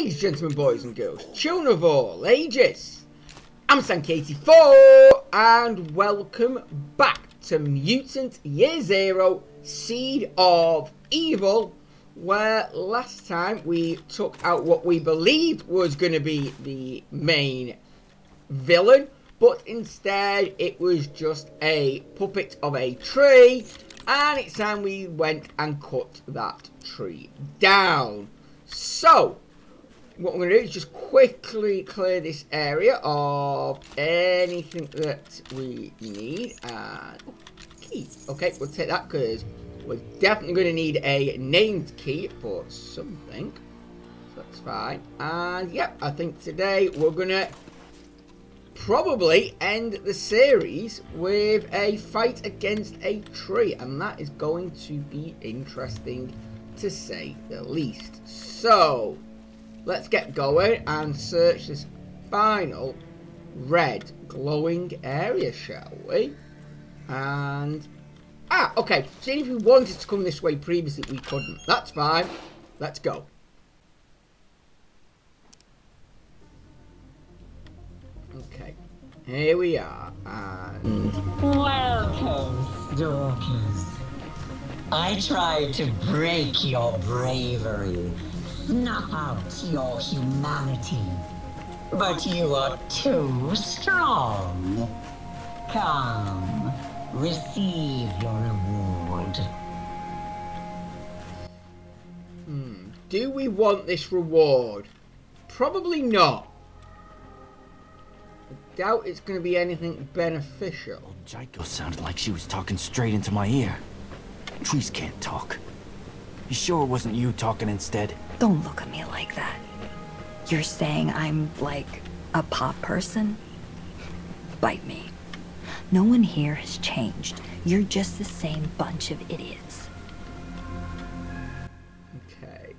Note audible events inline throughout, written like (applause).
Ladies, gentlemen, boys and girls, children of all ages, I'm Sankey84, and welcome back to Mutant Year Zero Seed of Evil, where last time we took out what we believed was going to be the main villain, but instead it was just a puppet of a tree, and it's time we went and cut that tree down. So, what we're going to do is just quickly clear this area of anything that we need. And key. Okay, we'll take that because we're definitely going to need a named key for something. So that's fine. And yep, I think today we're going to probably end the series with a fight against a tree. And that is going to be interesting to say the least. So, let's get going and search this final red glowing area, shall we? And, ah, okay, see if we wanted to come this way previously, we couldn't. That's fine. Let's go. Okay, here we are, and... Welcome, stalkers. I tried to break your bravery, snuff out your humanity. But you are too strong. Come, receive your reward. Hmm, do we want this reward? Probably not. I doubt it's going to be anything beneficial. Old Jaiko sounded like she was talking straight into my ear. Trees can't talk. You sure it wasn't you talking instead? Don't look at me like that. You're saying I'm like a pop person? Bite me. No one here has changed. You're just the same bunch of idiots. Okay.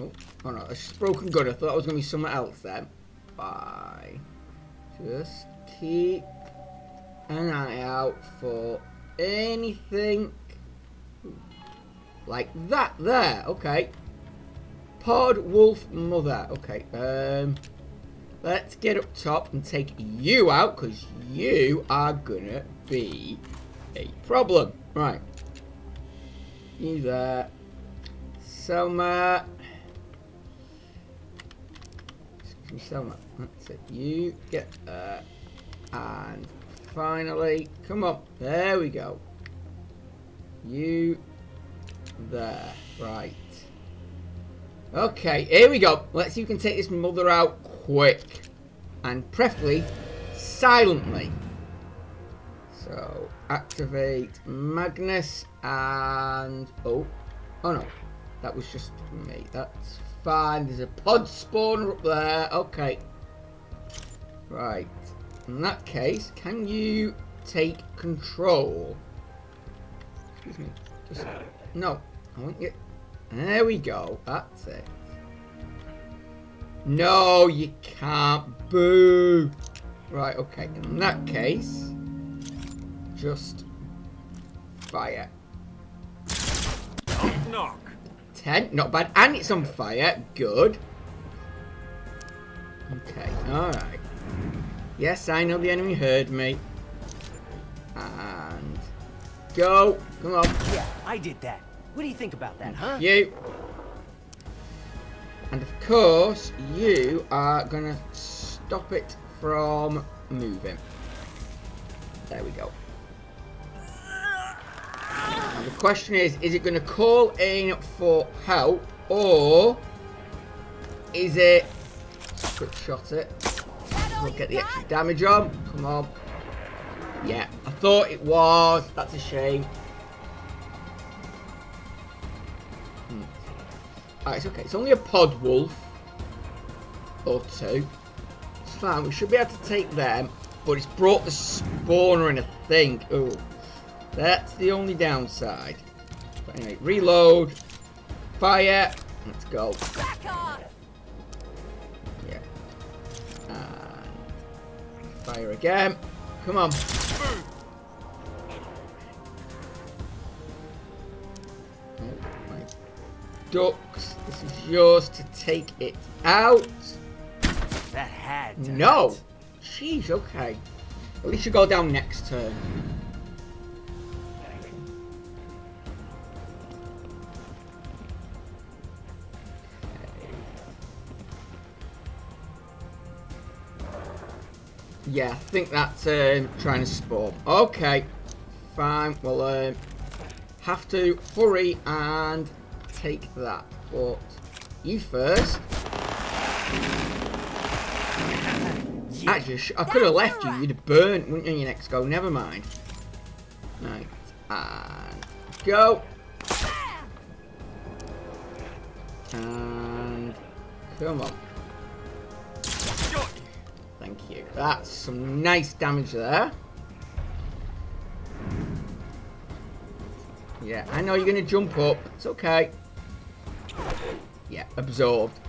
Oh, oh no, it's just broken good. I thought it was going to be something else then. Bye. Just keep an eye out for anything like that there. Okay. Pod Wolf Mother. Okay. Um, let's get up top and take you out because you are gonna be a problem. Right. You there. Selma. Selma. That's it. You get there. And finally, come on. There we go. You there. Right. Okay, here we go. Let's see if we can take this mother out quick. And preferably silently. So, activate Magnus and... Oh. Oh no. That was just me. That's fine. There's a pod spawner up there. Okay. Right. In that case, can you take control? Excuse me. Just... No. I. There we go. That's it. No, you can't. Boo. Right, okay. In that case, just fire. Knock, knock. 10. Not bad. And it's on fire. Good. Okay. Alright. Yes, I know the enemy heard me. And... Go. Come on. Yeah, I did that. What do you think about that, huh? You. And of course, you are going to stop it from moving. There we go. And the question is, is it going to call in for help or is it quick shot it? We'll get the extra damage on. Come on. Yeah, I thought it was. That's a shame. Ah, it's okay. It's only a pod wolf. Or two. It's fine. We should be able to take them. But it's brought the spawner in a thing. Oh. That's the only downside. But anyway, reload. Fire. Let's go. Yeah. And fire again. Come on. Dux. This is yours to take it out. That had to No! hurt. Jeez, okay. At least you go down next turn. Yeah, I think that's um, trying to spawn. Okay, fine. Well, um, have to hurry and take that. But you first. Actually, I could have left you. You'd have burnt, wouldn't you, your next go? Never mind. Right. And go. And come on. Thank you. That's some nice damage there. Yeah, I know you're going to jump up. It's okay. Yeah, absorbed.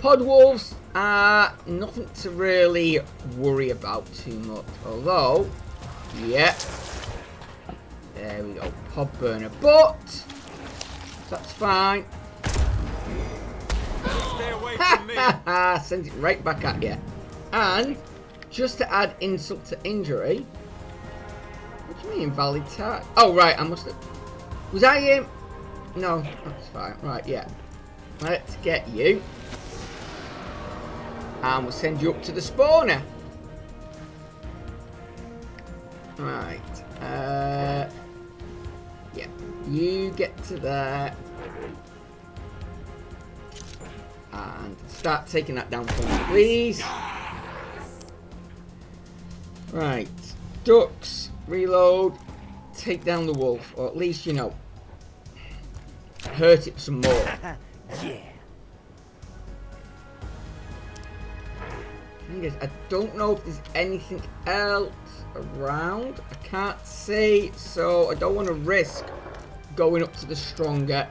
Podwolves are nothing to really worry about too much. Although, yeah. There we go. Pod burner. But, that's fine. Stay away (laughs) from me. Sends it right back at you. And, just to add insult to injury. What do you mean invalid tag? Oh, right, I must have... Was I him? No, that's fine. Right, yeah. Let's get you. And we'll send you up to the spawner. Right. Uh, yeah. You get to there. And start taking that down for me, please. Right. Dux. Reload. Take down the wolf. Or at least, you know, hurt it some more. (laughs) yeah. I don't know if there's anything else around. I can't see, so I don't want to risk going up to the stronger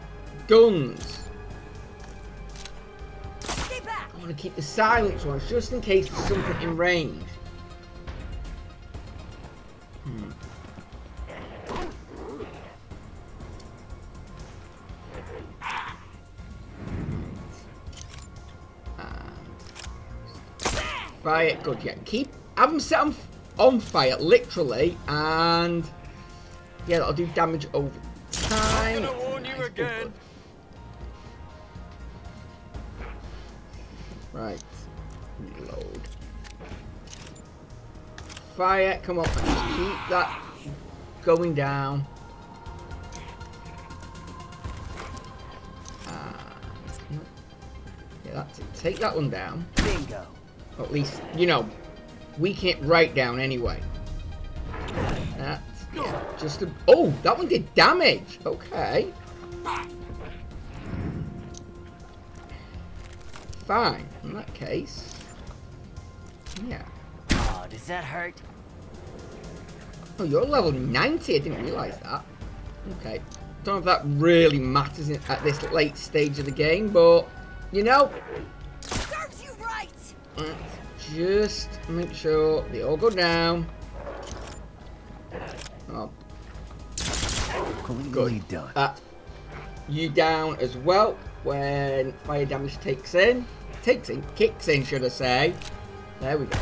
guns. I want to keep the silence ones just in case there's something in range. Hmm. Fire, good, yeah. Keep, have them set on, on fire, literally, and yeah, that'll do damage over time. gonna warn you Nice, good, again. good. Right, reload. Fire, come on, just keep that going down. And, yeah, that's it. Take that one down. Bingo. Or at least, you know, we can't write down anyway. That's, yeah, just a... Oh, that one did damage. Okay. Fine. In that case. Yeah. Oh, does that hurt? Oh, you're level 90. I didn't realise that. Okay. Don't know if that really matters at this late stage of the game, but, you know, Serves you right! Let's just make sure they all go down. Oh, Cleanly done. you down as well when fire damage takes in. Takes in, kicks in, should I say. There we go.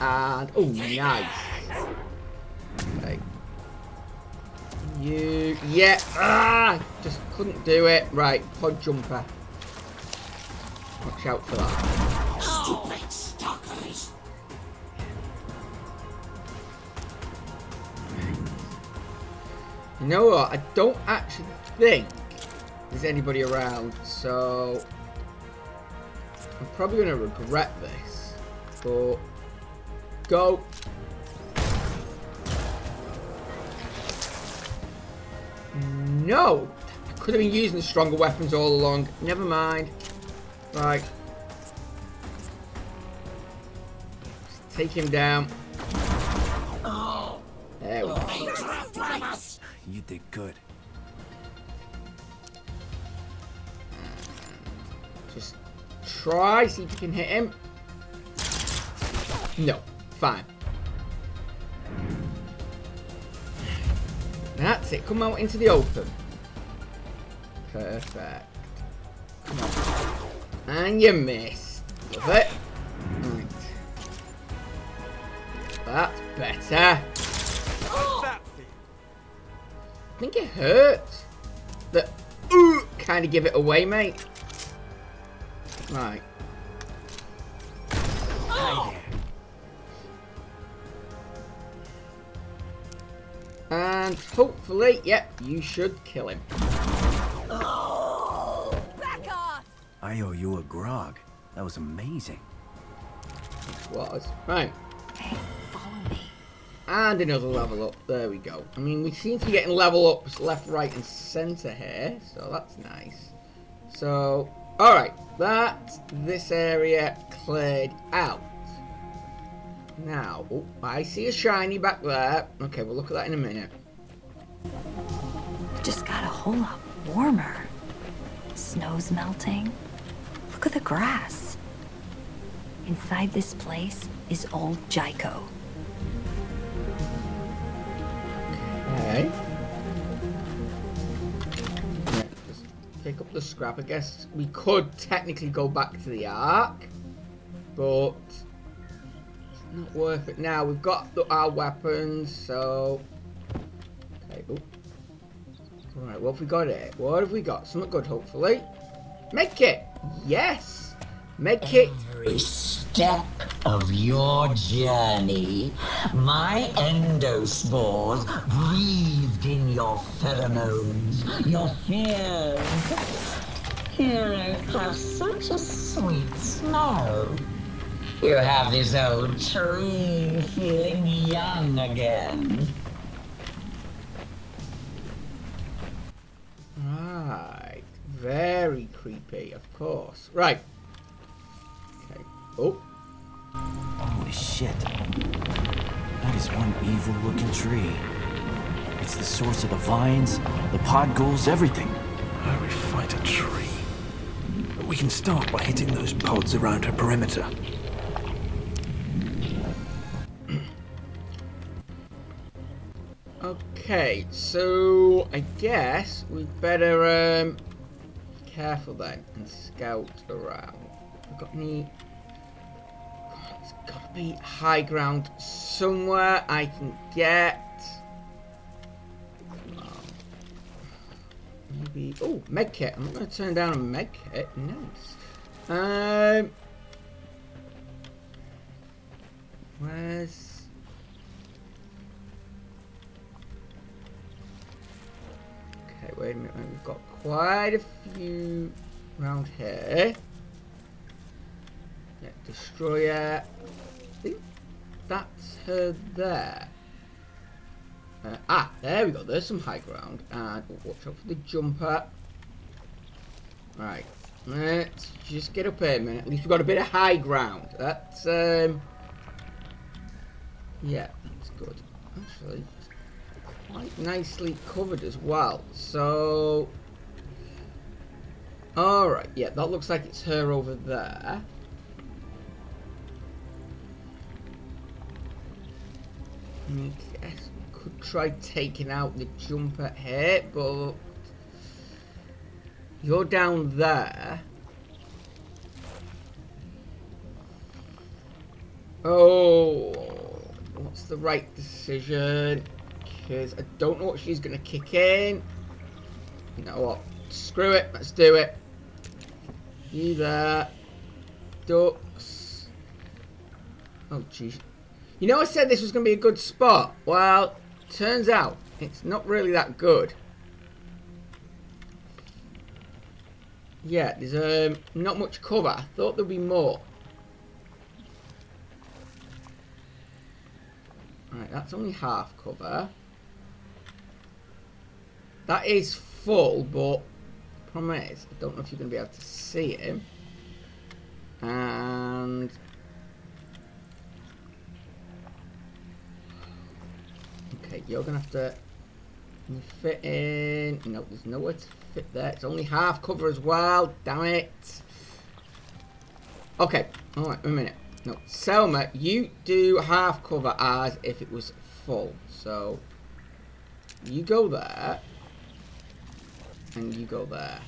And, oh, nice. Okay. You, yeah, ah, just couldn't do it. Right, pod jumper. Watch out for that. You know what? I don't actually think there's anybody around, so I'm probably going to regret this. But go. No! I could have been using stronger weapons all along. Never mind. Right. Take him down. You did good. Just try, see if you can hit him. No, fine. That's it, come out into the open. Perfect. Come on. And you missed. Love it. Right. That's better. Think it hurts. The ooh kind of give it away, mate. Right. Hi And hopefully, yep, you should kill him. Back off! I owe you a grog. That was amazing. Was. Right. And another level up. There we go. I mean, we seem to be getting level ups left, right, and centre here. So that's nice. So, alright. That's this area cleared out. Now, oh, I see a shiny back there. Okay, we'll look at that in a minute. It just got a whole lot warmer. Snow's melting. Look at the grass. Inside this place is old Jaiko. Okay. Yeah, just pick up the scrap. I guess we could technically go back to the Ark, but it's not worth it now. We've got the, our weapons, so. Okay. Oh. Right. What have we got here? What have we got? Something good, hopefully. Medkit. Yes. Medkit. Every step of your journey, my endospores breathed in your pheromones, your fears. Heroes have such a sweet smell. You have this old tree feeling young again. Right. Very creepy, of course. Right. Okay. Oh. Holy shit. That is one evil looking tree. It's the source of the vines, the pod ghouls, everything. How do we fight a tree. We can start by hitting those pods around her perimeter. Okay, so I guess we'd better um be careful then and scout around. We've got any God, There's gotta be high ground somewhere I can get. Maybe oh medkit. I'm not gonna turn down a medkit. Nice. Um Where's Okay, wait a minute. We've got quite a few around here. Yeah, destroyer. That's her there. Uh, ah, there we go. There's some high ground. And oh, watch out for the jumper. Right. Let's just get up here a minute. At least we've got a bit of high ground. That's, um... Yeah, that's good. Actually, quite nicely covered as well. So, all right, yeah, that looks like it's her over there. Could try taking out the jumper here, but you're down there. Oh, what's the right decision? Because I don't know what she's going to kick in. You know what? Screw it. Let's do it. You there. Dux. Oh, jeez. You know I said this was going to be a good spot. Well, turns out it's not really that good. Yeah, there's um, not much cover. I thought there'd be more. Right, that's only half cover. That is full, but problem is, I don't know if you're going to be able to see him. And... Okay, you're to have to fit in... No, there's nowhere to fit there. It's only half cover as well. Damn it. Okay, alright, a minute. No, Selma, you do half cover as if it was full. So, you go there. And you go there.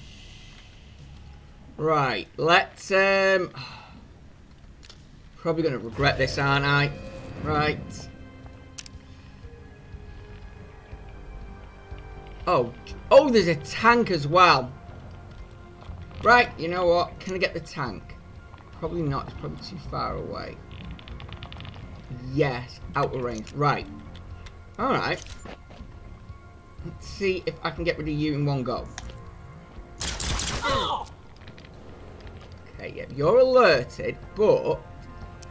Right, let's, um... (sighs) Probably going to regret this, aren't I? Right. Oh, oh, there's a tank as well. Right, you know what? Can I get the tank? Probably not. It's probably too far away. Yes, out of range. Right. Alright. Let's see if I can get rid of you in one go. Okay, yeah, you're alerted, but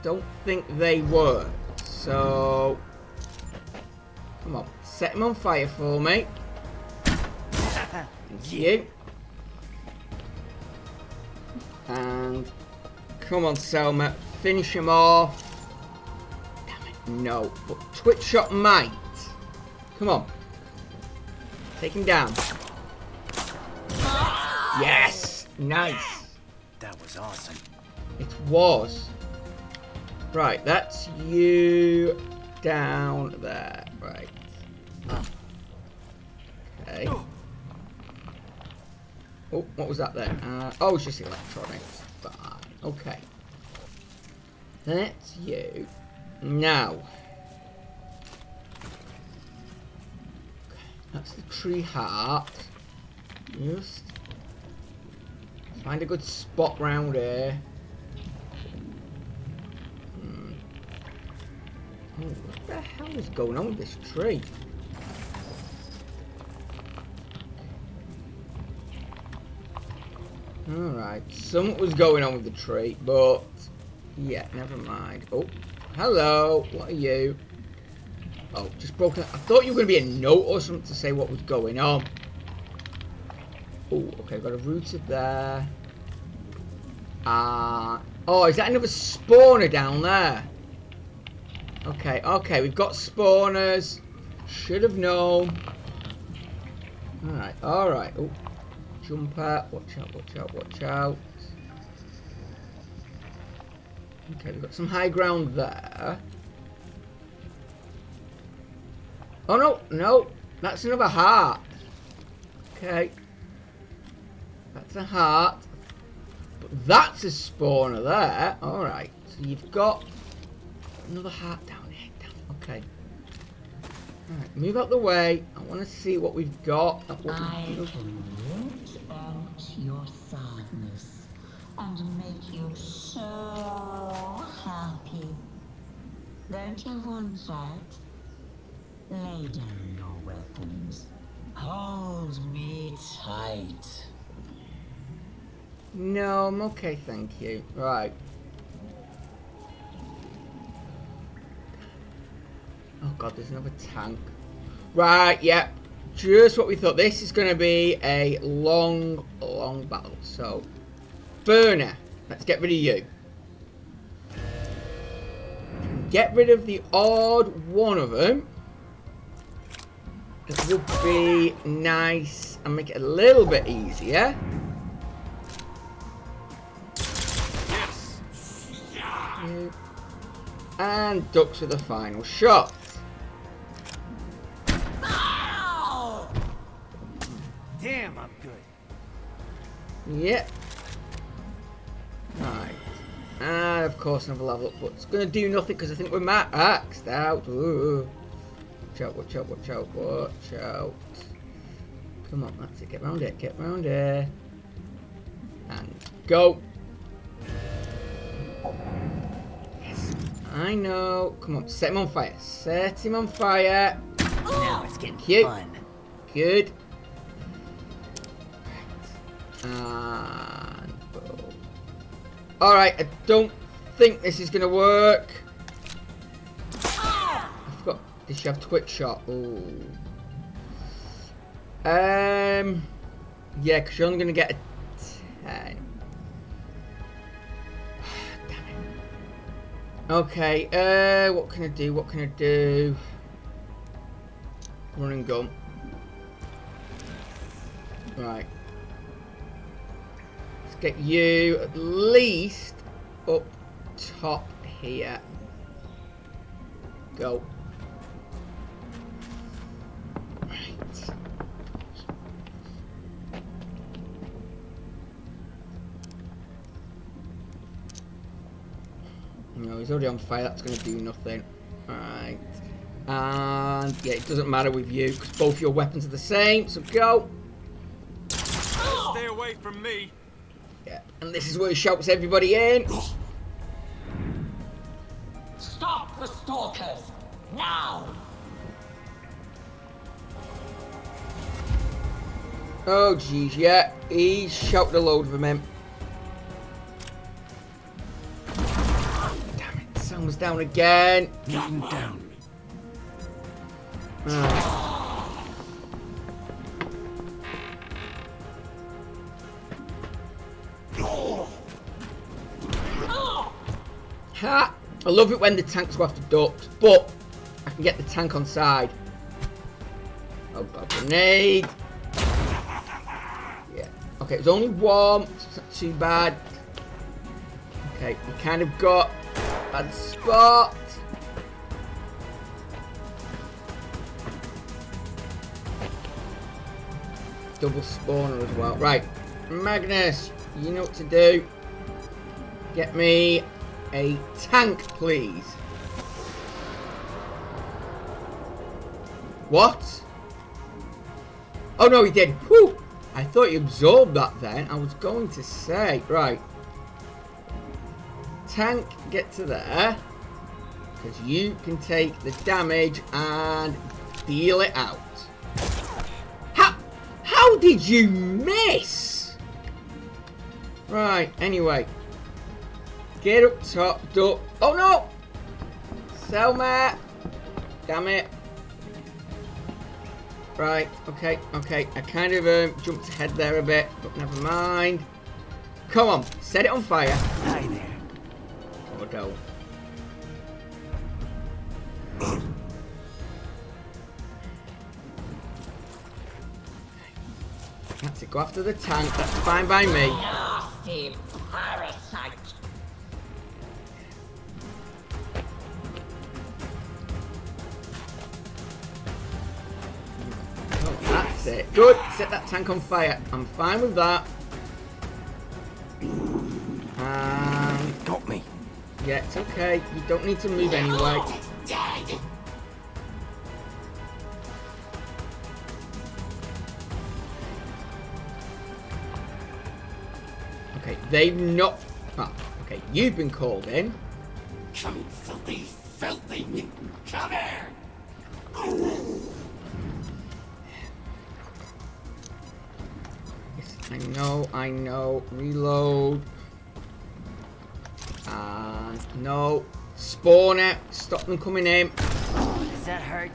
don't think they were. So, come on, set him on fire for me. You. And come on, Selma, finish him off. Damn it, no. But Twitch shot might. Come on. Take him down. Yes! Nice. That was awesome. It was. Right, that's you down there. Right. Okay. Oh, what was that then? Uh, oh, it's just electronics. Fine. Okay. That's you. Now. That's the tree heart. Just find a good spot round here. Hmm. Oh, what the hell is going on with this tree? Alright, something was going on with the tree, but yeah, never mind. Oh, hello, what are you? Oh, just broken. I thought you were going to be a note or something to say what was going on. Oh, okay, got a router there. Uh, oh, is that another spawner down there? Okay, okay, we've got spawners. Should have known. Alright, alright. Oh, jumper. Watch out, watch out, watch out. Okay, we've got some high ground there. Oh, no, no. That's another heart. Okay. That's a heart. But that's a spawner there. Alright. So you've got another heart down here. Damn, okay. Alright, move out the way. I want to see what we've got. what I can root out your sadness and make you so happy. Don't you want that? Lay down your weapons. Hold me tight. No, I'm okay, thank you. Right. Oh god, there's another tank. Right, yeah. Just what we thought. This is going to be a long, long battle. So, Burner, let's get rid of you. Get rid of the odd one of them. It would be nice and make it a little bit easier. You. And Dux with the final shot. Yep. Right. And of course another level up, but it's going to do nothing because I think we're maxed out. Ooh. Watch out, watch out, watch out, watch out. Come on, that's it. Get round it, get round it. And go. Yes. I know. Come on, set him on fire. Set him on fire. Now it's getting Cute. fun. Good. And boom. Alright, I don't think this is going to work. I forgot. Did she have Twitch shot? Ooh. Um. Yeah, because you're only going to get a 10. (sighs) It. Okay, uh, what can I do? What can I do? Run and gun. Right get you at least up top here. Go. Right. No, he's already on fire. That's going to do nothing. Right. And yeah, it doesn't matter with you because both your weapons are the same. So go. Stay away from me. Yeah. And this is where he shouts everybody in. Stop the stalkers! Now! Oh jeez, yeah. He shouted a load of them in. Damn it, sun was down again. Beaten down. Ah. I love it when the tanks go after Dux, but I can get the tank on side. Oh god, grenade! Yeah. Okay, it's only one, it's not too bad. Okay, we kind of got bad spot. Double spawner as well. Right, Magnus, you know what to do. Get me a tank, please. What? Oh no, he did. Whew! I thought he absorbed that then. I was going to say. Right. Tank, get to there. Because you can take the damage and deal it out. How, how did you miss? Right, anyway. Get up top, duck. Oh no! Selma! Damn it. Right, okay, okay. I kind of um, jumped ahead there a bit, but never mind. Come on, set it on fire. Hi there. Or don't. That's it, go after the tank. That's fine by me. Nasty parasite! It. Good. Set that tank on fire. I'm fine with that. And Got me. yeah, it's okay. You don't need to move anyway. Okay, they've not. Ah, okay, you've been called in. Come, filthy, filthy mutant, come here! Know, I know. Reload. And no. Spawn it. Stop them coming in. Does that hurt?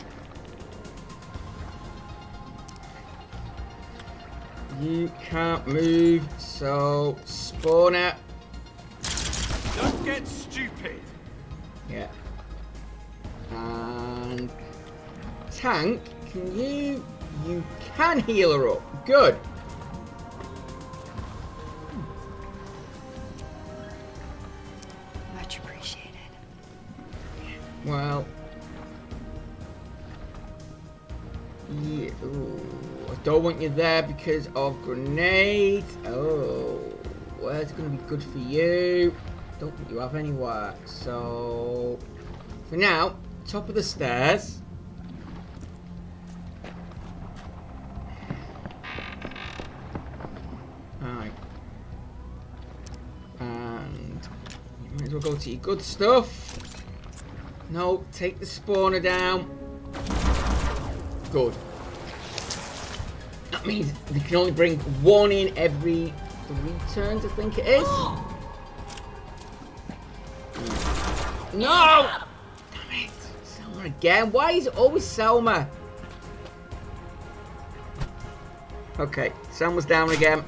You can't move, so spawn it. Don't get stupid. Yeah. And tank, can you? You can heal her up. Good. Well. Yeah, ooh, I don't want you there because of grenades. Oh, where's it going to be good for you? Don't think you have anywhere. So, for now, top of the stairs. Alright. And you might as well go to your good stuff. No, take the spawner down. Good. That means they can only bring one in every three turns, I think it is. No! Damn it. Selma again. Why is it always Selma? Okay, Selma's down again.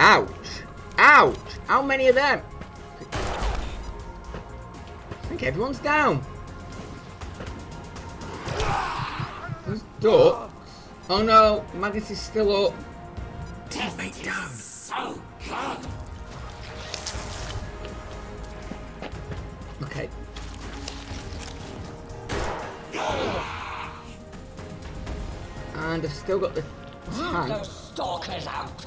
Ouch. Ouch. How many of them? Think everyone's down. There's Dux. Oh no, Magnus is still up. Teammate down. So good! Okay. And I've still got the tank. those stalkers out!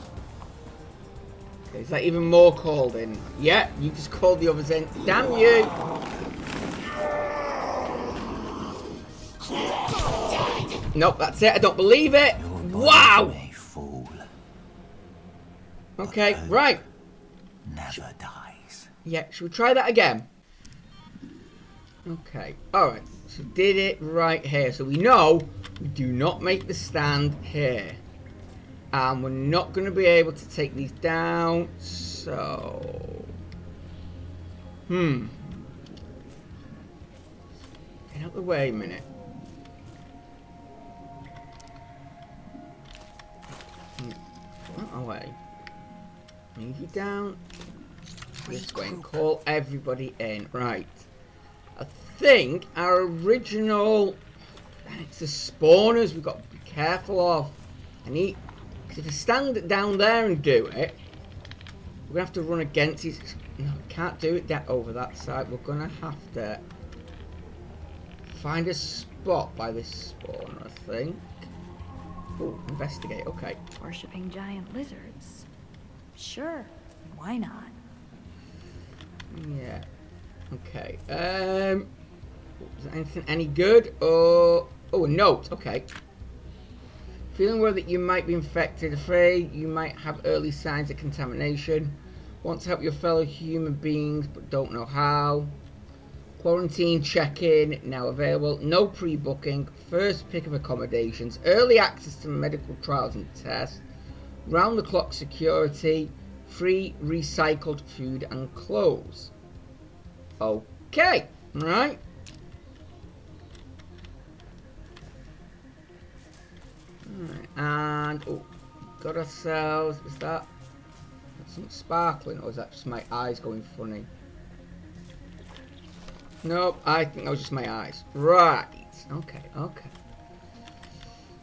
Is that even more called in? Yeah, you just called the others in. Damn you! Nope, that's it. I don't believe it. Wow! Okay, right. never dies. Yeah, should we try that again? Okay, alright. So did it right here. So we know we do not make the stand here. And we're not going to be able to take these down. So... Hmm. Get out the way a minute. Out the way. Move you down Just way and call everybody in. Right. I think our original... It's the spawners we've got to be careful of. I need... Because if I stand down there and do it, we're going to have to run against it. No, can't do it that over that side. We're going to have to find a spot by this spawner, I think. Oh, investigate. Okay. Worshipping giant lizards. Sure, why not? Yeah. Okay. Um. Is anything any good? Or oh, a note. Okay. Feeling worried that you might be infected, afraid you might have early signs of contamination. Want to help your fellow human beings, but don't know how. Quarantine check-in now available. No pre-booking. First pick of accommodations. Early access to medical trials and tests. Round-the-clock security. Free recycled food and clothes. Okay, right. Alright, and oh, got ourselves. Is that something sparkling, or is that just my eyes going funny? Nope, I think that was just my eyes. Right. Okay, okay.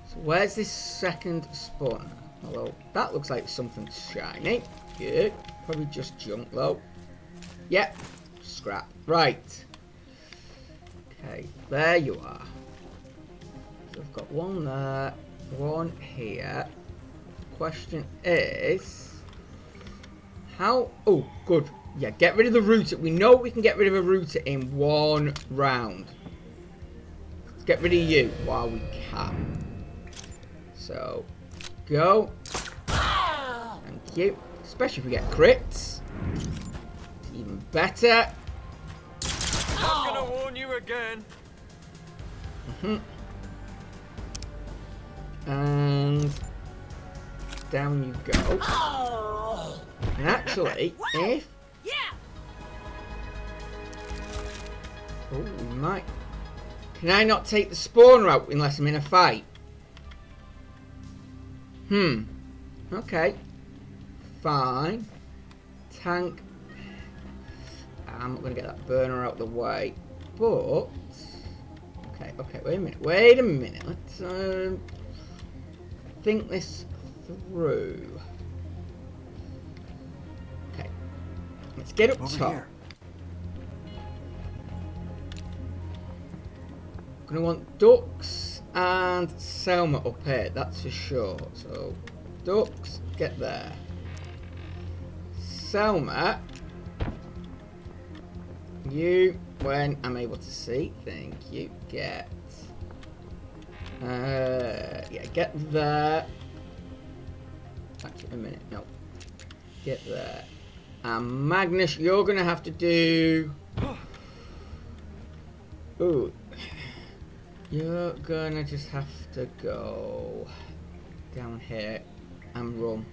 So where's this second spawn? Hello. That looks like something shiny. Good. Probably just junk though. Yep. Scrap. Right. Okay, there you are. So I've got one there, one here. Question is, how? Oh, good. Yeah, get rid of the router. We know we can get rid of a router in one round. Let's get rid of you while we can. So, go. Thank you. Especially if we get crits. Even better. I'm gonna warn you again. Mm-hmm. And down you go. And actually, if Might. Can I not take the spawner out unless I'm in a fight? Hmm. Okay. Fine. Tank. I'm not gonna get that burner out the way, but okay, okay. Wait a minute. Wait a minute. Let's um, think this through. Okay. Let's get up Over top. here. Gonna want Dux and Selma up here, that's for sure. So, Dux, get there. Selma, you, when I'm able to see, thank you, get. Uh, yeah, get there. Actually, a minute, no. Get there. And Magnus, you're gonna have to do. Ooh, you're gonna just have to go down here and run.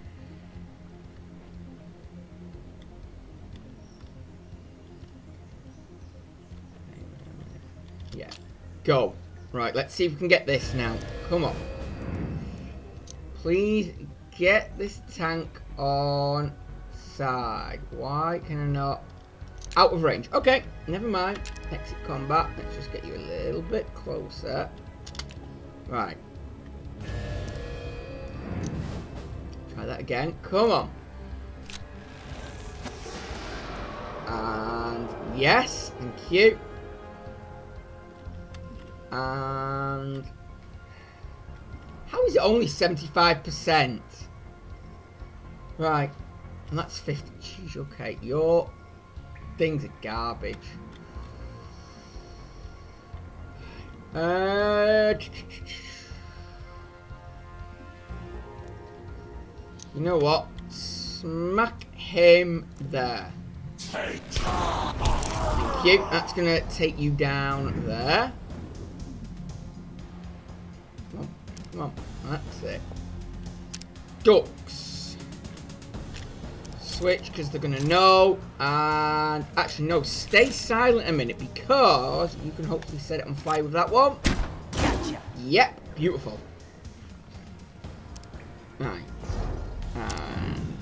Yeah. Go. Right, let's see if we can get this now. Come on. Please get this tank on side. Why can I not? Out of range. Okay, never mind. Exit combat. Let's just get you a little bit closer. Right. Try that again. Come on. And yes, thank you. And how is it only 75%? Right. And that's 50. Jeez, okay. Your things are garbage. Uh, you know what? Smack him there. Thank you. That's going to take you down there. Come on. Come on. That's it. Dux. Switch because they're going to know. And actually, no. Stay silent a minute because you can hopefully set it on fire with that one. Gotcha. Yep. Beautiful. Right. And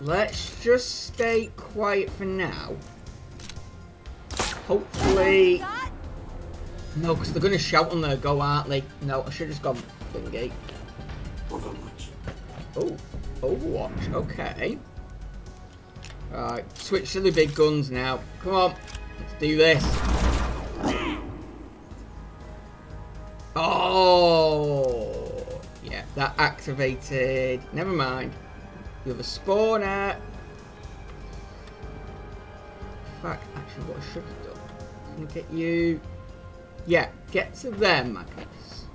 let's just stay quiet for now. Hopefully. Got? No, because they're going to shout on their go, aren't they? No, I should have just gone thingy. Overwatch. Oh, Overwatch. Okay. Alright, switch to the big guns now. Come on, let's do this. Oh, yeah, that activated. Never mind. You have a spawner. In fact, actually, what I should have done. Can I get you? Yeah, get to them, Magnus.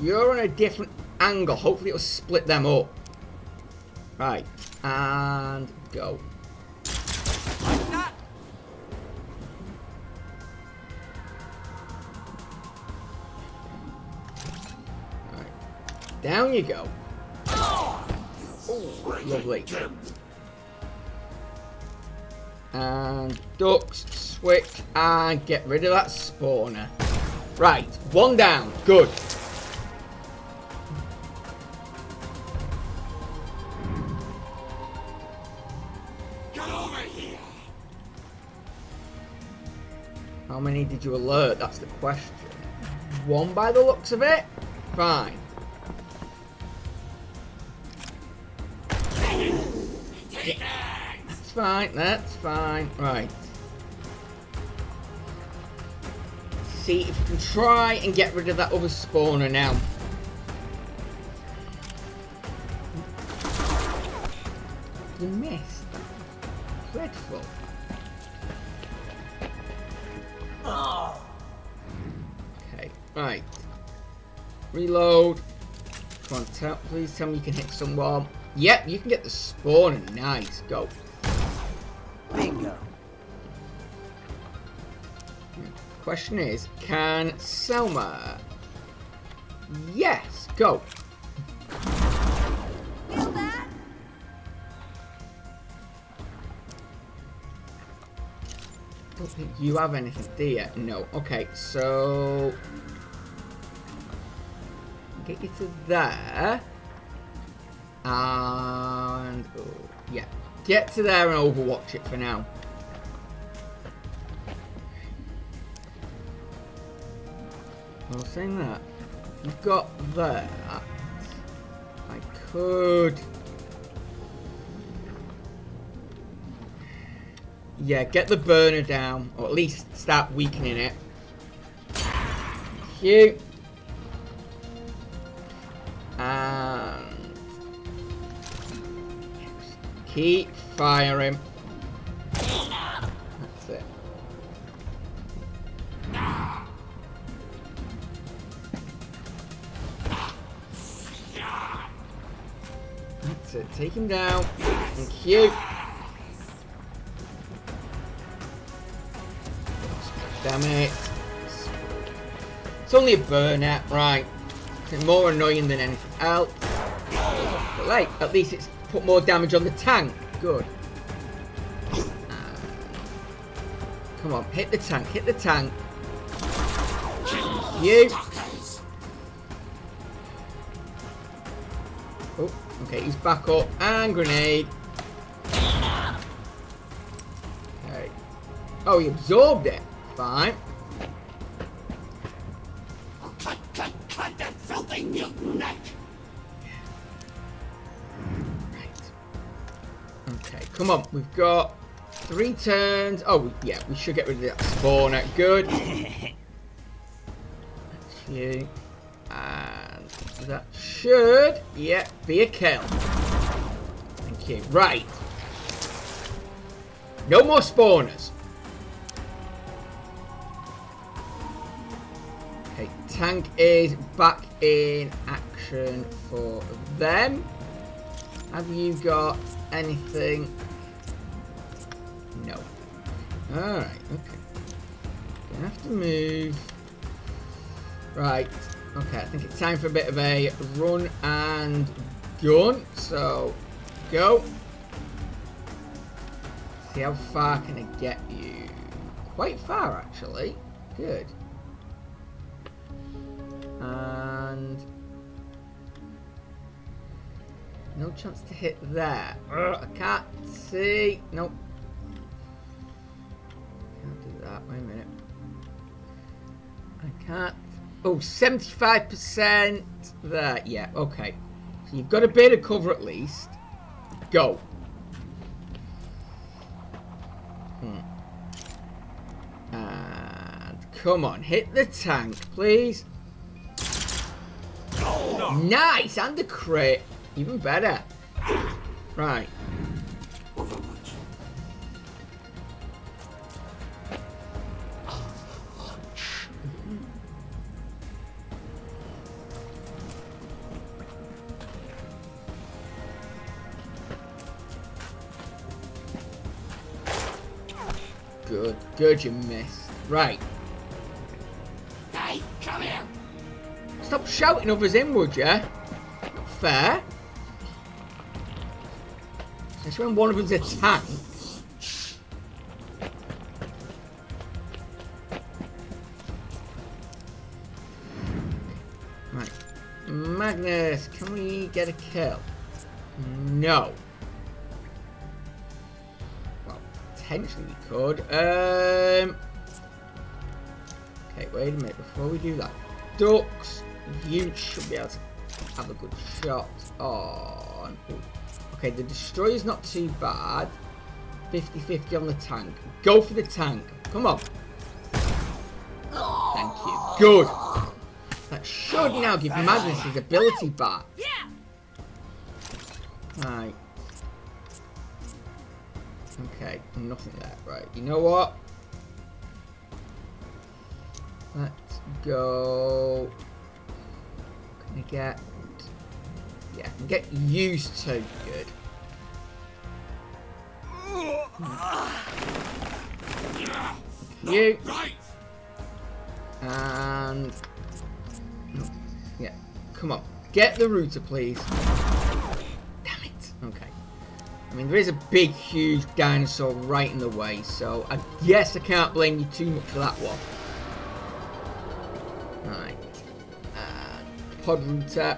You're on a different angle. Hopefully, it'll split them up. Right, and go. Right. Down you go. Lovely. And Dux, switch, and get rid of that spawner. Right, one down. Good. Many did you alert? That's the question. One by the looks of it? Fine. That's fine, that's fine. Right. See if we can try and get rid of that other spawner now. Please tell me you can hit someone. Yep, you can get the spawn. Nice, go. Bingo. Question is, can Selma? Yes, go. Feel that? don't think you have anything, do you? No. Okay, so get you to there, and oh, yeah, get to there and overwatch it for now. Was saying that you've got that. I could. Yeah, get the burner down, or at least start weakening it. You. Keep firing. That's it. That's it. Take him down. Thank you. Damn it. It's only a burnout, right. It's more annoying than anything else. But like, at least it's put more damage on the tank. Good. Come on, hit the tank, hit the tank. You. Oh, okay, he's back up. And grenade. Okay. Oh, he absorbed it. Fine. Come on. We've got three turns. Oh, yeah, we should get rid of that spawner. Good. That's you. And That should, yeah, be a kill. Thank you. Right. No more spawners. Okay, tank is back in action for them. Have you got anything? No. Alright, okay. Gonna have to move. Right. Okay, I think it's time for a bit of a run and gun. So, go. See how far can I get you? Quite far, actually. Good. And... No chance to hit there. I can't see. Nope. That. Wait a minute. I can't. Oh, 75% there. Yeah, okay. So you've got a bit of cover at least. Go. Hmm. And come on, hit the tank, please. Nice, and the crit. Even better. Right. Good. You missed. Right. Hey, come here. Stop shouting others in, would ya? Not fair. Especially when one of them's a tank. Right. Magnus, can we get a kill? No. Potentially we could. Um. Okay, wait a minute. Before we do that, Dux, you should be able to have a good shot on. ooh. Okay, the destroyer's not too bad. 50-50 on the tank. Go for the tank. Come on. Thank you. Good. That should now give Magnus his ability back. Nothing there. Right, you know what? Let's go. Can I get? Yeah, I can get used to. Good. You Right. and yeah, come on, get the router, please. I mean, there is a big, huge dinosaur right in the way, so I guess I can't blame you too much for that one. Right. Uh, pod router.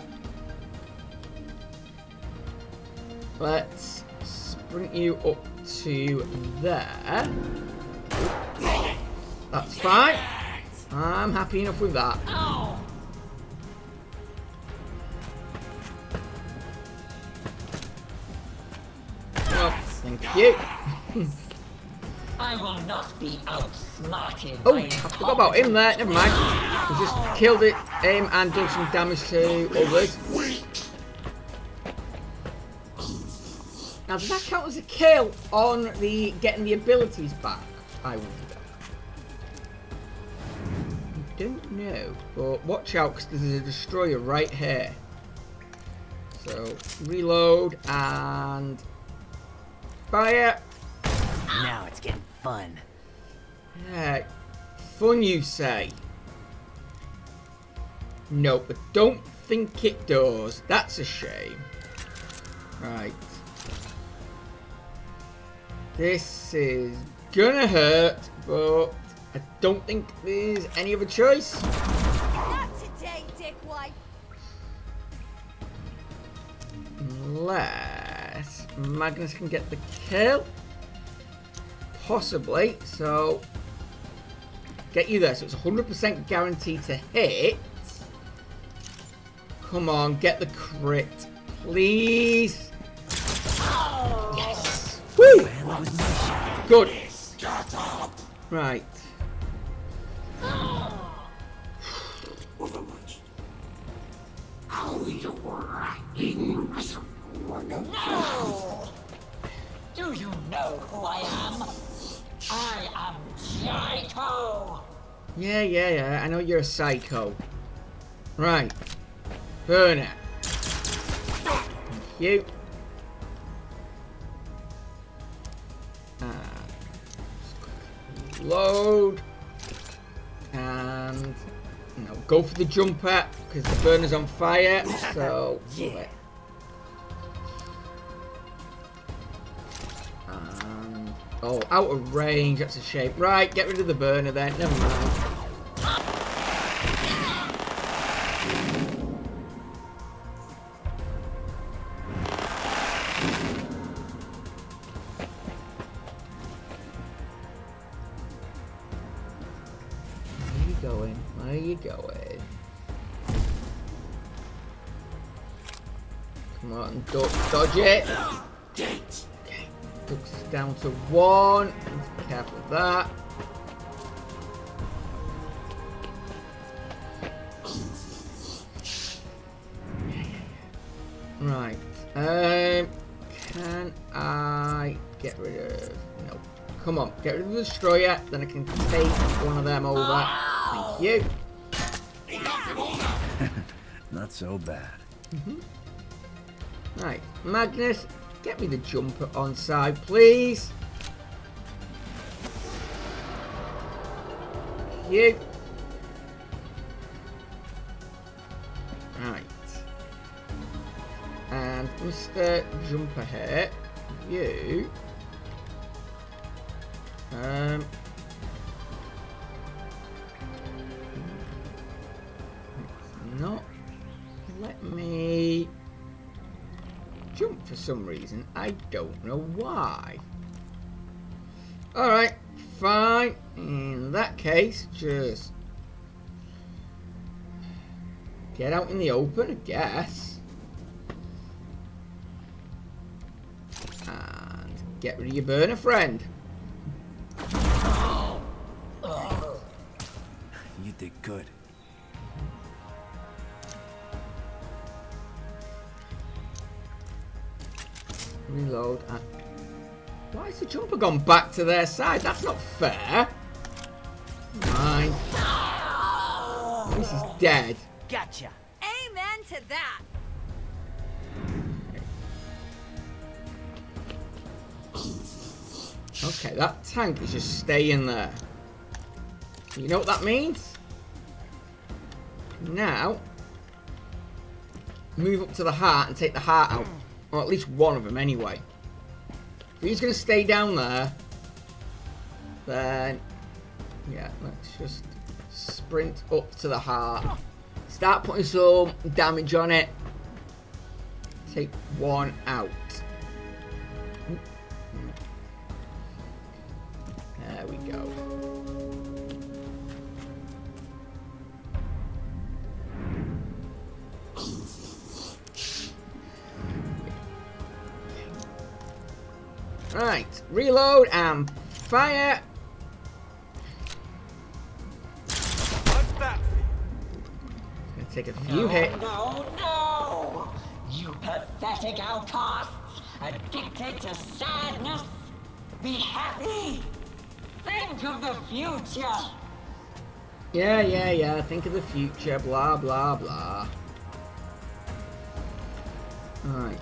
Let's sprint you up to there. That's fine. I'm happy enough with that. You. I will not be outsmarted Oh, I forgot about him there. Never mind. We just killed it, him, and done some damage to others. Now, does that count as a kill on the getting the abilities back? I wonder. I don't know, but watch out because there's a destroyer right here. So reload and fire. Now it's getting fun. Yeah, fun you say. No, but don't think it does. That's a shame. Right. This is gonna hurt, but I don't think there's any other choice. Not today, Dickwipe. Unless Magnus can get the kill. Possibly. So, get you there. So it's 100% guaranteed to hit. Come on, get the crit. Please. Oh. Yes. Woo! Good. Right. I know you're a psycho. Right. Burner. Thank you. Ah. Load. And go for the jumper because the burner's on fire. So Yeah. Oh, out of range. That's a shame. Right, get rid of the burner then. Never mind. It. Okay, looks down to one. Let's Be careful of that. Right. Um, can I get rid of? No. Come on, get rid of the destroyer. Then I can take one of them over. Thank you. (laughs) Not so bad. Right, Magnus, get me the jumper on side, please. You. Right. And Mr. Jumper here, you. Um. Not. Let me jump for some reason. I don't know why. Alright, fine. In that case, just get out in the open, I guess. And get rid of your burner friend. You did good. Reload. And... Why has the jumper gone back to their side? That's not fair. Mine. This is dead. Gotcha. Amen to that. Okay, that tank is just staying there. You know what that means? Now, move up to the heart and take the heart out. Or at least one of them anyway. If he's going to stay down there, then, yeah, let's just sprint up to the heart. Start putting some damage on it. Take one out. Reload and fire. What's that Gonna take a few hits. No, no! You pathetic outcasts! Addicted to sadness! Be happy! Think of the future! Yeah, yeah, yeah. Think of the future. Blah, blah, blah. Alright.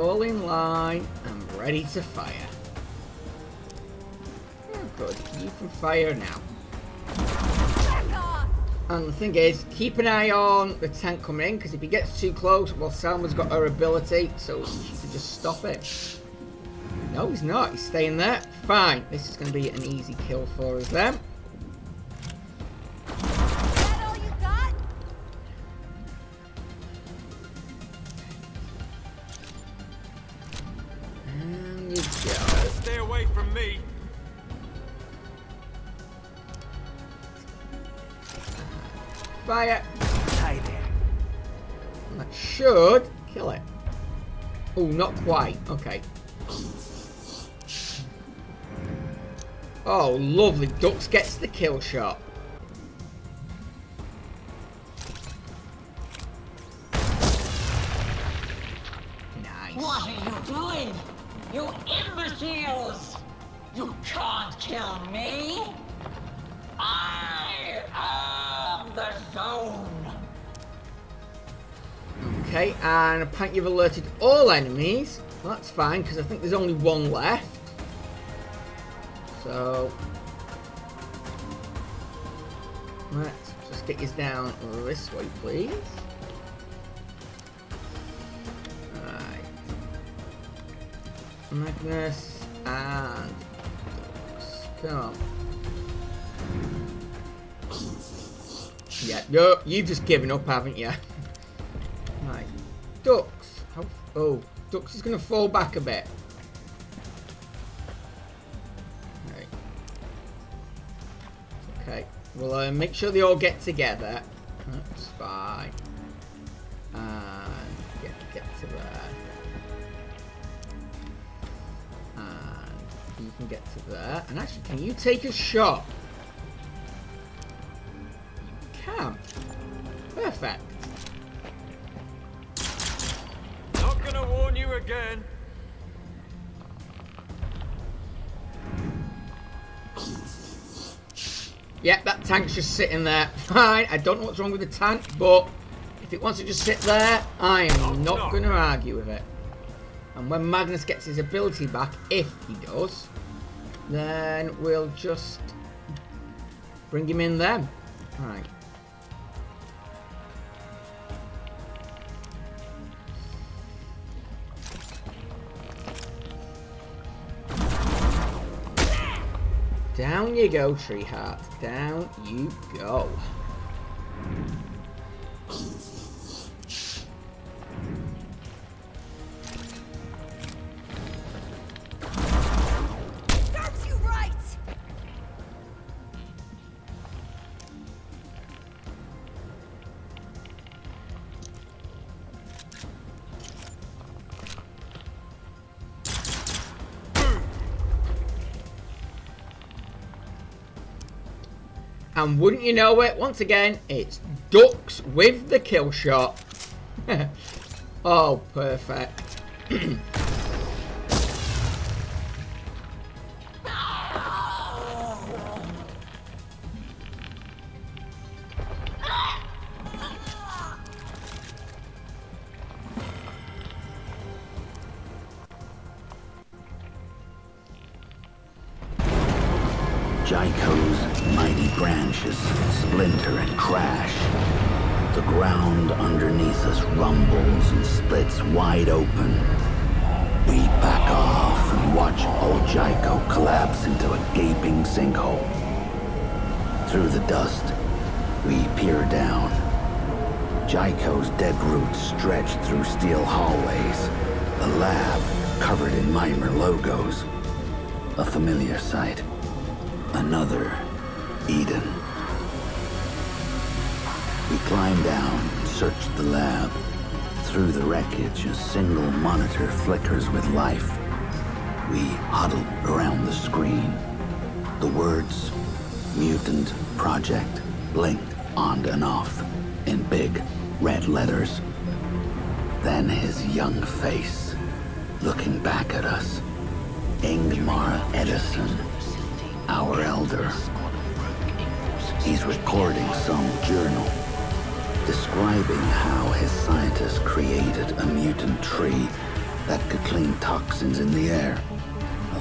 All in line. I'm ready to fire. Oh, good. You can fire now. And the thing is, keep an eye on the tank coming in, because if he gets too close, well, Selma's got her ability, so she can just stop it. No, he's not. He's staying there. Fine. This is going to be an easy kill for us then. Quite. Okay. Oh, lovely. Dux gets the kill shot. Apparently you've alerted all enemies. Well, that's fine, because I think there's only one left. So... Let's just get you down this way, please. Right. Magnus and... Come. Yeah, no, you've just given up, haven't you? Oh, Dux is going to fall back a bit. Right. Okay. We'll uh, make sure they all get together. That's fine. And get, get to there. And you can get to there. And actually, can you take a shot? You can. Perfect. Again. Yep, that tank's just sitting there. (laughs) Fine, I don't know what's wrong with the tank, but if it wants to just sit there, I am not going to argue with it. And when Magnus gets his ability back, if he does, then we'll just bring him in then. Right. You go, Tree Heart. Down you go. And wouldn't you know it, once again, it's Dux with the kill shot. (laughs) oh, perfect. (clears throat) Through the dust, we peer down. Jaiko's dead roots stretch through steel hallways. The lab covered in mimer logos. A familiar sight. Another Eden. We climb down and search the lab. Through the wreckage, a single monitor flickers with life. We huddle around the screen. The words Mutant Project blink on and off in big red letters. Then his young face, looking back at us. Ingmar Edison, our elder. He's recording some journal describing how his scientists created a mutant tree that could clean toxins in the air.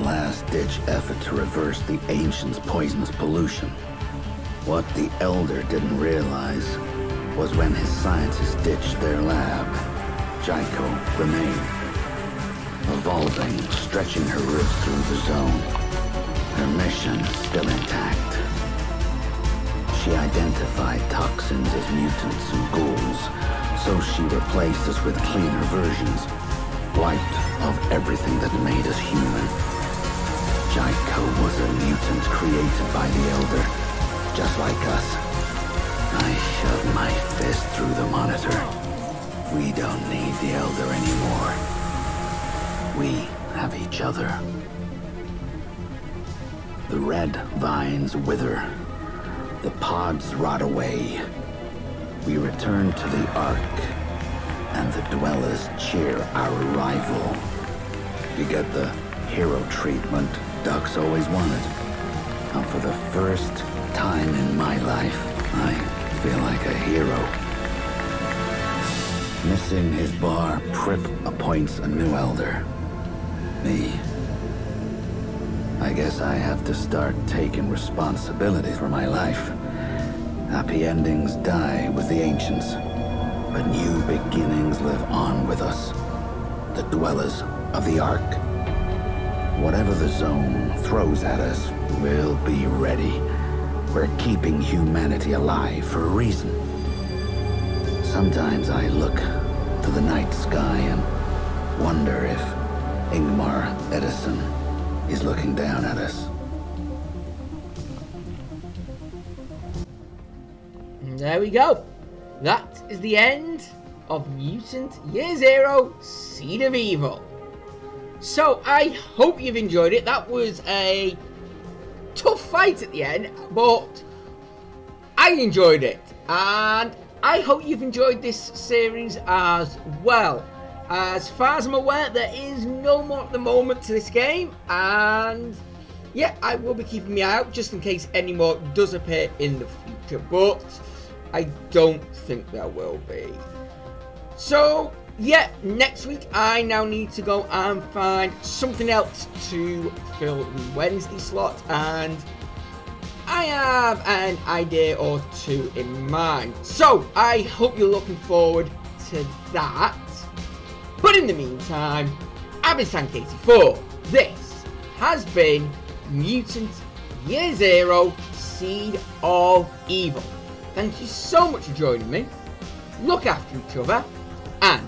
Last-ditch effort to reverse the ancients' poisonous pollution. What the Elder didn't realize was when his scientists ditched their lab, Jaiko remained, evolving, stretching her roots through the zone. Her mission still intact. She identified toxins as mutants and ghouls, so she replaced us with cleaner versions, wiped of everything that made us human. Jaiko was a mutant created by the Elder, just like us. I shoved my fist through the monitor. We don't need the Elder anymore. We have each other. The red vines wither. The pods rot away. We return to the Ark, and the dwellers cheer our arrival. You get the hero treatment Dux always wanted. And for the first time in my life, I feel like a hero. Missing his bar, Prip appoints a new elder. Me. I guess I have to start taking responsibility for my life. Happy endings die with the ancients, but new beginnings live on with us. The dwellers of the Ark. Whatever the zone throws at us, we'll be ready. We're keeping humanity alive for a reason. Sometimes I look to the night sky and wonder if Ingmar Edison is looking down at us. There we go. That is the end of Mutant Year Zero Seed of Evil. So I hope you've enjoyed it. That was a tough fight at the end, but I enjoyed it. And I hope you've enjoyed this series as well. As far as I'm aware, there is no more at the moment to this game, and yeah, I will be keeping my eye out just in case any more does appear in the future, but I don't think there will be. So, yeah, next week I now need to go and find something else to fill the Wednesday slot, and I have an idea or two in mind. So, I hope you're looking forward to that. But in the meantime, I've been Sankey84. This has been Mutant Year Zero Seed of Evil. Thank you so much for joining me. Look after each other, and